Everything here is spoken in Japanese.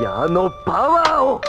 矢のパワーを